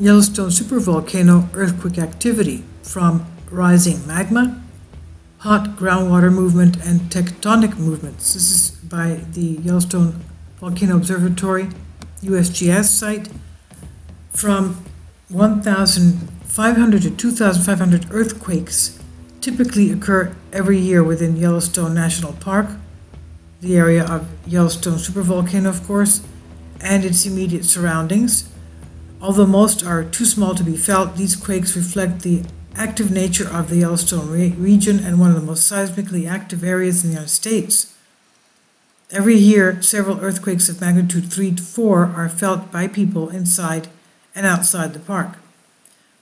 Yellowstone supervolcano earthquake activity from rising magma, hot groundwater movement, and tectonic movements. This is by the Yellowstone Volcano Observatory, USGS site, from 1,500 to 2,500 earthquakes typically occur every year within Yellowstone National Park, the area of Yellowstone supervolcano, of course, and its immediate surroundings. Although most are too small to be felt, these quakes reflect the active nature of the Yellowstone re- region and one of the most seismically active areas in the United States. Every year, several earthquakes of magnitude 3 to 4 are felt by people inside and outside the park.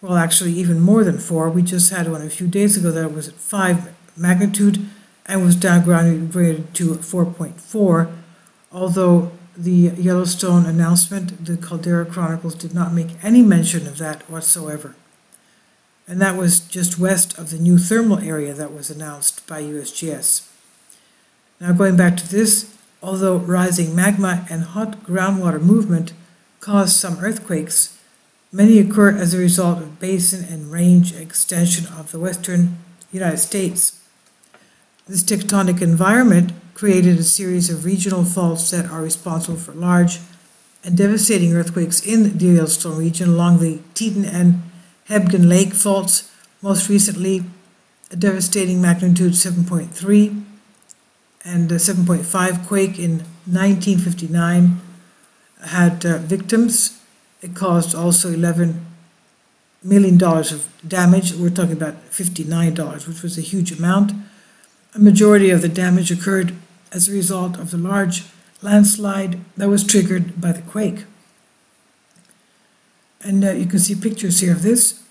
Well, actually, even more than 4. We just had one a few days ago that was at 5 magnitude and was downgraded to 4.4, although the Yellowstone announcement, the Caldera Chronicles, did not make any mention of that whatsoever. And that was just west of the new thermal area that was announced by USGS. Now, going back to this, although rising magma and hot groundwater movement cause some earthquakes, many occur as a result of basin and range extension of the western United States. This tectonic environment created a series of regional faults that are responsible for large and devastating earthquakes in the Yellowstone region along the Teton and Hebgen Lake faults, most recently a devastating magnitude 7.3 and a 7.5 quake in 1959 had uh, victims. It caused also 11 million dollars of damage. We're talking about 59 dollars, which was a huge amount. A majority of the damage occurred as a result of the large landslide that was triggered by the quake. And uh, you can see pictures here of this.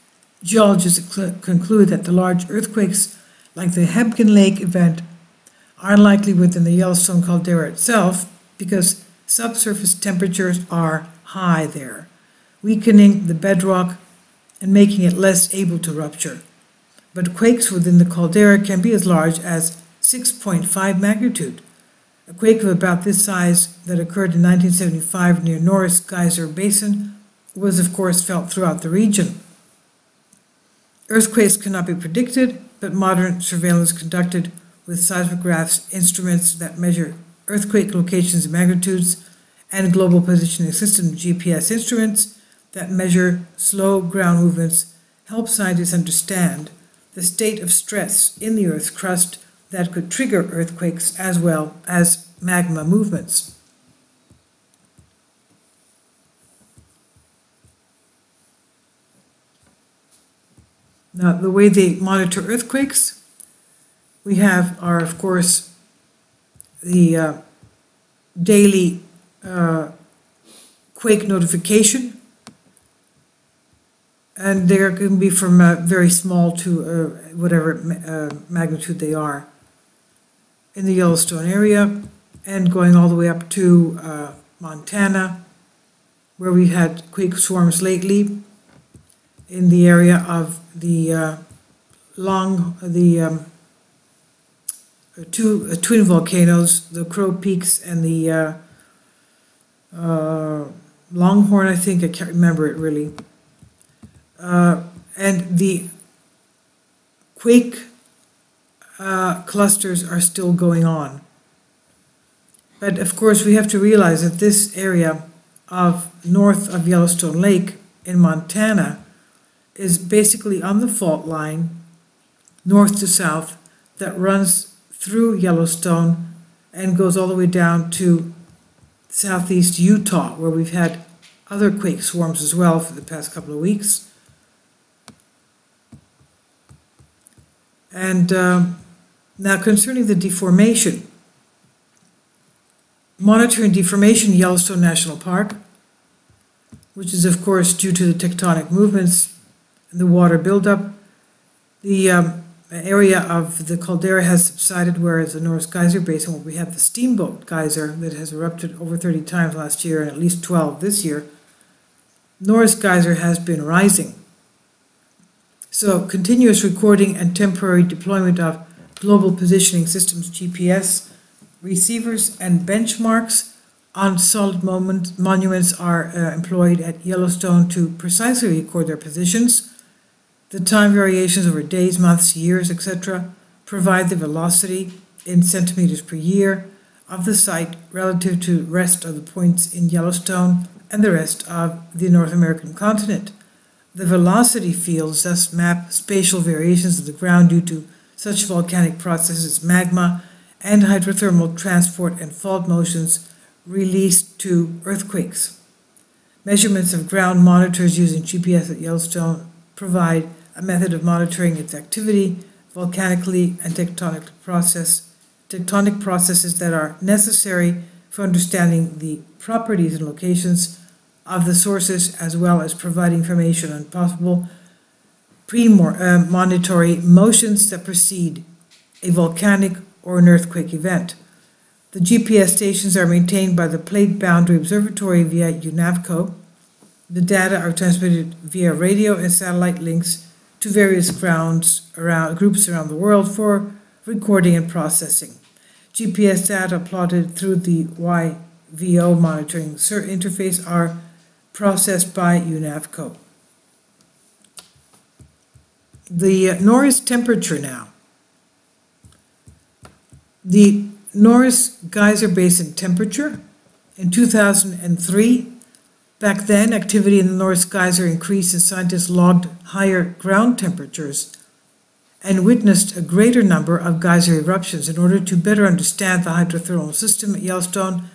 Geologists conclude that the large earthquakes, like the Hebgen Lake event, are unlikely within the Yellowstone caldera itself because subsurface temperatures are high there, weakening the bedrock and making it less able to rupture. But quakes within the caldera can be as large as 6.5 magnitude. A quake of about this size that occurred in 1975 near Norris Geyser Basin was, of course, felt throughout the region. Earthquakes cannot be predicted, but modern surveillance conducted with seismographs instruments that measure earthquake locations and magnitudes, and global positioning system GPS instruments that measure slow ground movements help scientists understand the state of stress in the Earth's crust that could trigger earthquakes as well as magma movements. Now, the way they monitor earthquakes, we have are, of course, the uh, daily uh, quake notification. And they can be from very small to uh, whatever uh, magnitude they are in the Yellowstone area and going all the way up to uh, Montana, where we had quake swarms lately in the area of the uh, long, the um, two uh, twin volcanoes, the Crow Peaks and the Longhorn, I think, I can't remember it really. Uh, and the quake uh, clusters are still going on. But of course, we have to realize that this area of north of Yellowstone Lake in Montana is basically on the fault line, north to south, that runs through Yellowstone and goes all the way down to southeast Utah, where we've had other quake swarms as well for the past couple of weeks. And um, now concerning the deformation, monitoring deformation in Yellowstone National Park, which is of course due to the tectonic movements and the water buildup. The um, area of the caldera has subsided, whereas the Norris Geyser Basin, where we have the Steamboat Geyser that has erupted over 30 times last year and at least 12 this year, Norris Geyser has been rising. So continuous recording and temporary deployment of Global Positioning Systems GPS receivers and benchmarks Unsolid moment, monuments are uh, employed at Yellowstone to precisely record their positions. The time variations over days, months, years, etc., provide the velocity in centimeters per year of the site relative to rest of the points in Yellowstone and the rest of the North American continent. The velocity fields thus map spatial variations of the ground due to such volcanic processes as magma and hydrothermal transport and fault motions released to earthquakes. Measurements of ground monitors using GPS at Yellowstone provide a method of monitoring its activity volcanically and tectonic process tectonic processes that are necessary for understanding the properties and locations of the sources as well as providing information on possible premonitory uh, motions that precede a volcanic or an earthquake event. The GPS stations are maintained by the Plate Boundary Observatory via UNAVCO. The data are transmitted via radio and satellite links to various grounds around groups around the world for recording and processing. GPS data plotted through the YVO monitoring interface are processed by UNAVCO. The uh, Norris temperature now. The Norris Geyser Basin temperature in 2003. Back then, activity in the Norris Geyser increased and scientists logged higher ground temperatures and witnessed a greater number of geyser eruptions. In order to better understand the hydrothermal system at Yellowstone,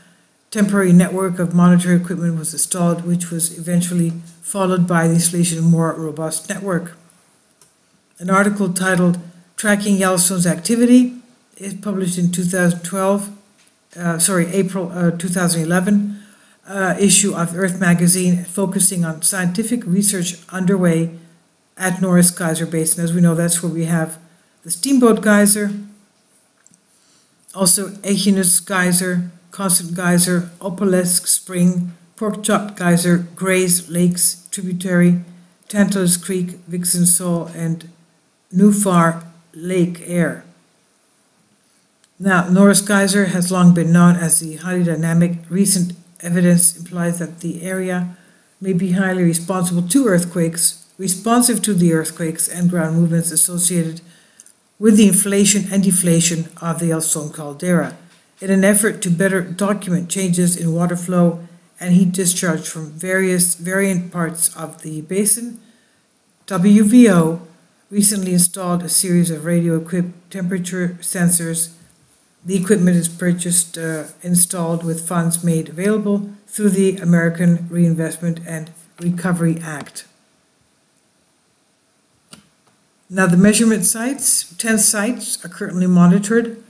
temporary network of monitoring equipment was installed, which was eventually followed by the installation of a more robust network. An article titled Tracking Yellowstone's Activity is published in 2012, uh, sorry, April uh, 2011 uh, issue of Earth Magazine, focusing on scientific research underway at Norris Geyser Basin. As we know, that's where we have the Steamboat Geyser, also Agnes Geyser, Constant Geyser, Opalescent Spring, Pork Chop Geyser, Grays Lakes Tributary, Tantalus Creek, Vixen Sol, and Nuphar Lake Air. Now, Norris Geyser has long been known as the highly dynamic. Recent evidence implies that the area may be highly responsible to earthquakes responsive to the earthquakes and ground movements associated with the inflation and deflation of the Yellowstone caldera in an effort to better document changes in water flow and heat discharge from various variant parts of the basin. WVO recently installed a series of radio equipped temperature sensors. The equipment is purchased, uh, installed with funds made available through the American Reinvestment and Recovery Act. Now, the measurement sites, 10 sites are currently monitored.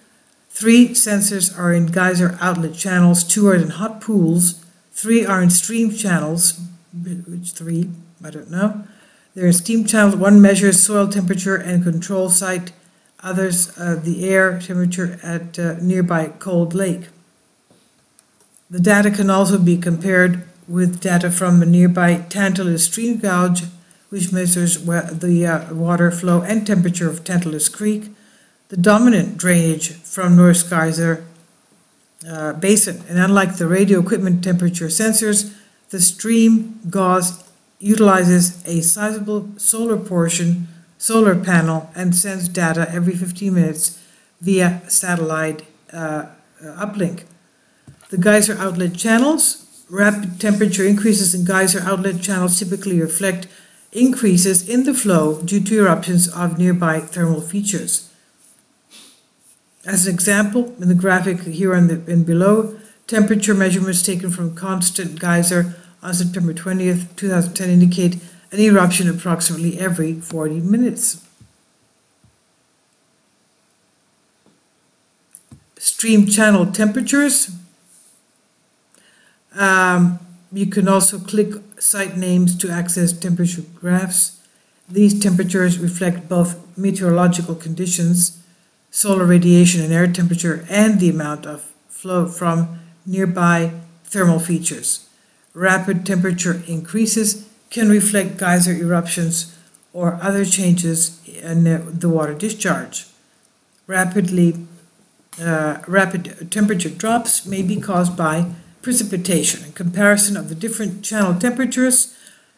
Three sensors are in geyser outlet channels, two are in hot pools, three are in stream channels. Which three? I don't know. There are steam channels. One measures soil temperature and control site, others uh, the air temperature at uh, nearby Cold Lake. The data can also be compared with data from a nearby Tantalus stream gauge which measures the uh, water flow and temperature of Tantalus Creek, the dominant drainage from Norris Geyser uh, Basin. And unlike the radio equipment temperature sensors, the stream gauge utilizes a sizable solar portion, solar panel, and sends data every 15 minutes via satellite uh, uplink. The geyser outlet channels, rapid temperature increases in geyser outlet channels typically reflect increases in the flow due to eruptions of nearby thermal features. As an example, in the graphic here and, and below, temperature measurements taken from constant geyser on September 20th, 2010 indicate an eruption approximately every 40 minutes. Stream channel temperatures. Um, you can also click site names to access temperature graphs. These temperatures reflect both meteorological conditions, solar radiation and air temperature, and the amount of flow from nearby thermal features. Rapid temperature increases can reflect geyser eruptions or other changes in the water discharge. Rapidly, uh, rapid temperature drops may be caused by precipitation and comparison of the different channel temperatures,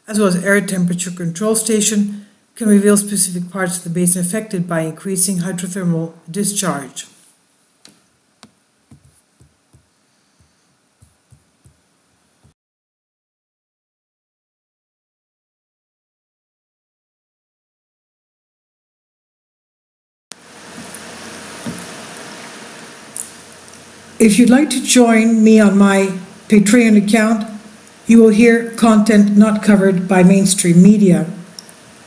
as well as air temperature control station, can reveal specific parts of the basin affected by increasing hydrothermal discharge. If you'd like to join me on my Patreon account, you will hear content not covered by mainstream media.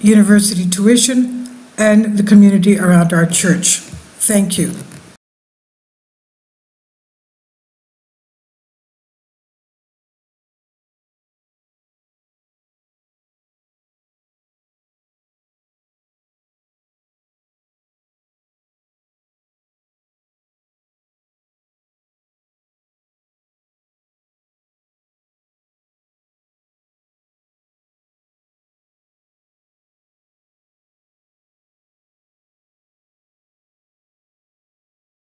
university tuition and the community around our church. Thank you.